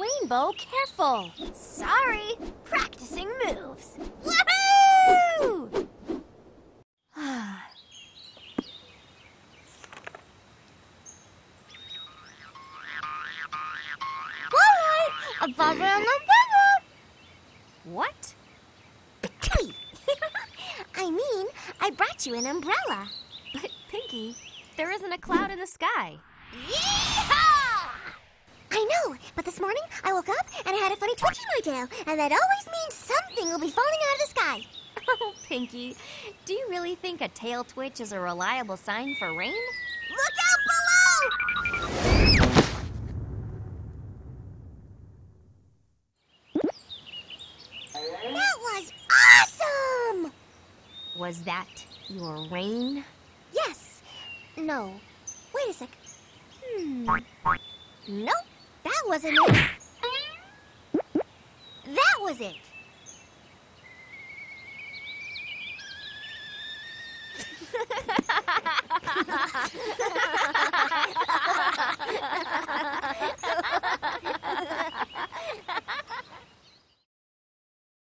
Rainbow. Careful. Sorry. Practicing moves. Woohoo! All right, a bubble and umbrella. What? I mean, I brought you an umbrella. But, Pinkie, there isn't a cloud in the sky. Yeehaw! I know, but this morning I woke up and I had a funny twitch in my tail, and that always means something will be falling out of the sky. Oh, Pinkie, do you really think a tail twitch is a reliable sign for rain? Look out below! That was awesome! Was that your rain? Yes. No. Wait a sec. Hmm. Nope. That wasn't it. That was it.